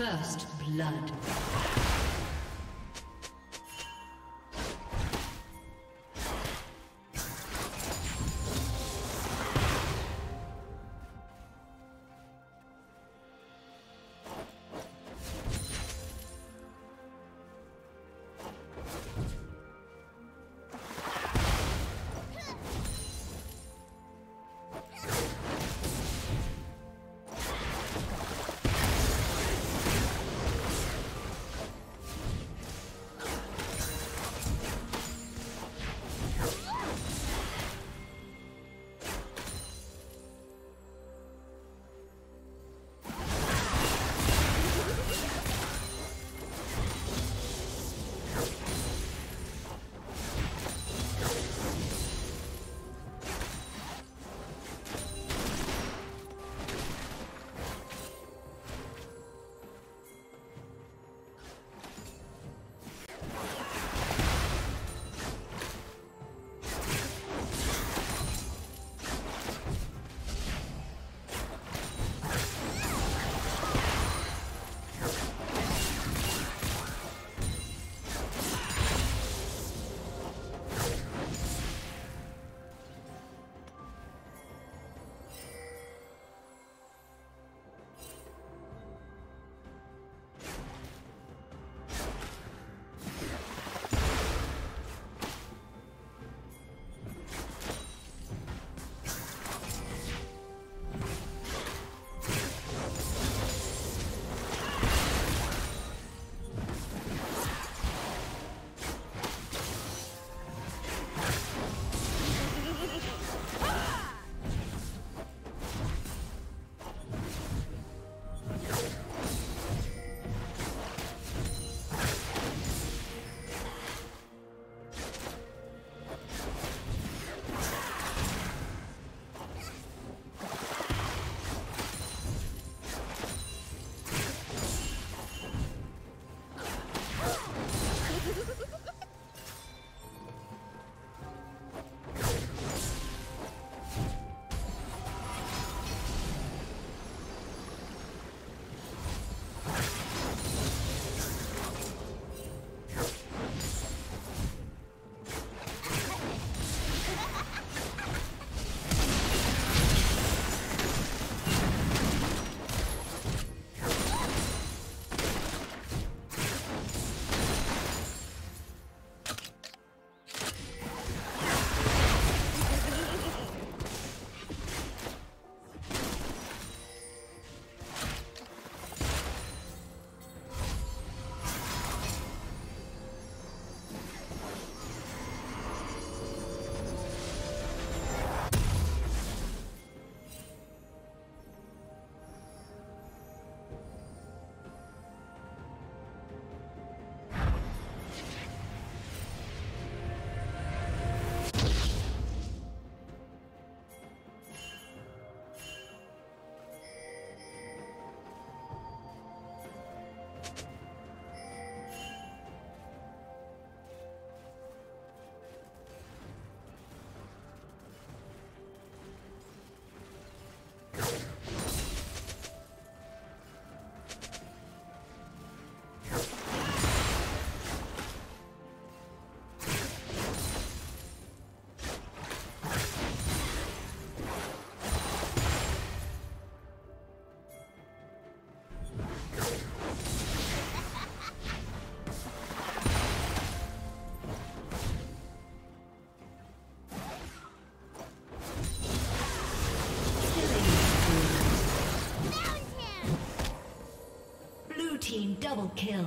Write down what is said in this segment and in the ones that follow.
First blood. Double kill.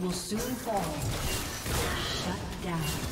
Will soon fall. Shut down.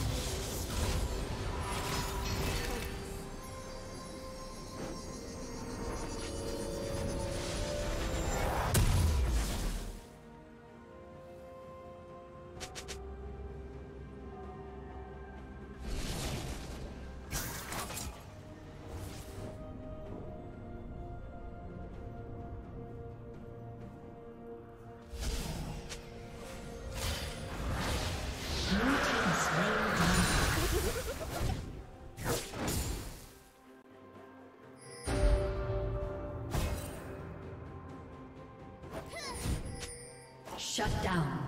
Shut down.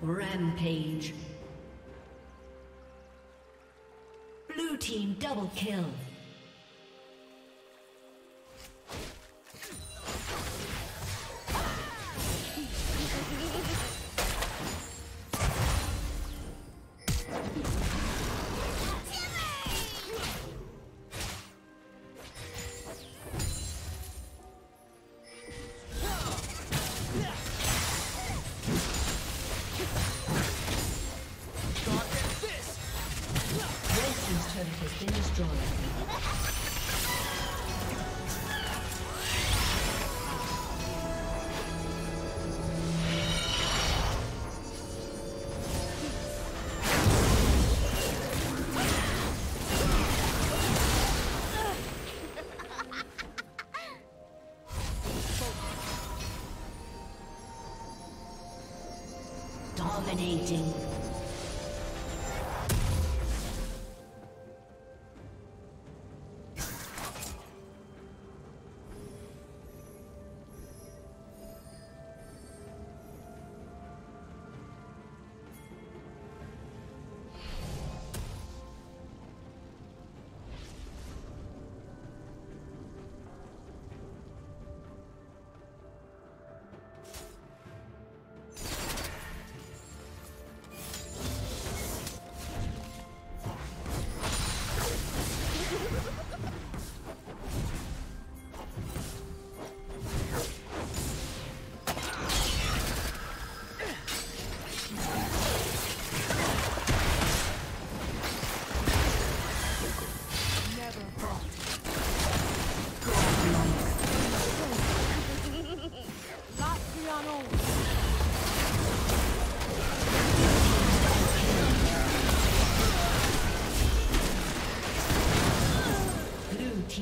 Rampage. Blue team double kill.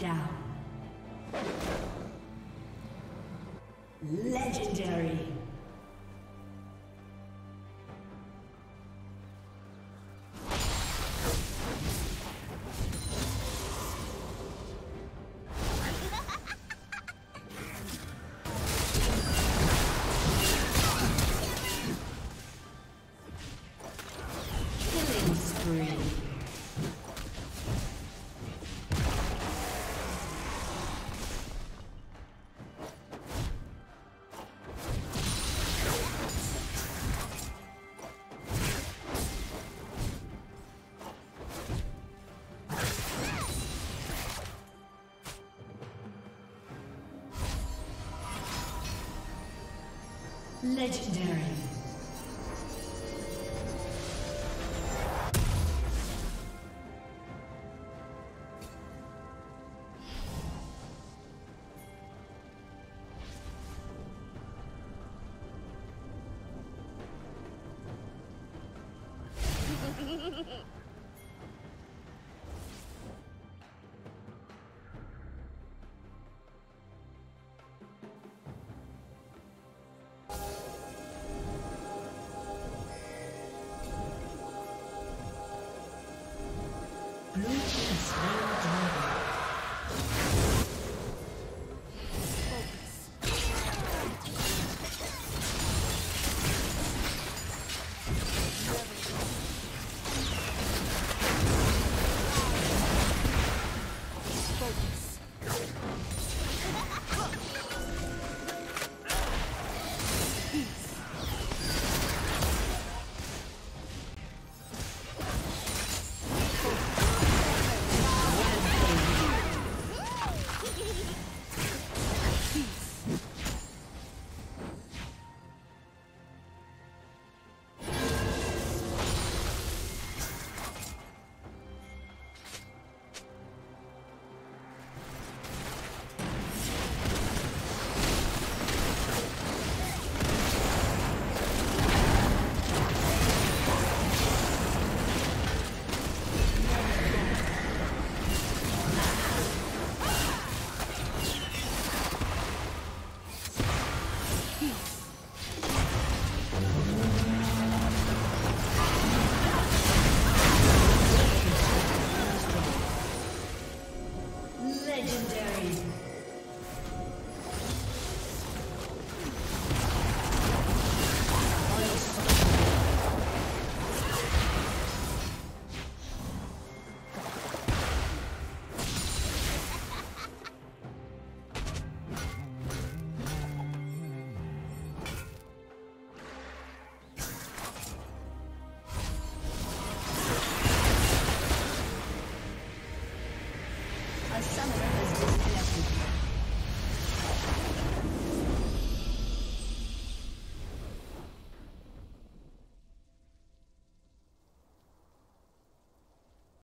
Down. Legendary. Legendary.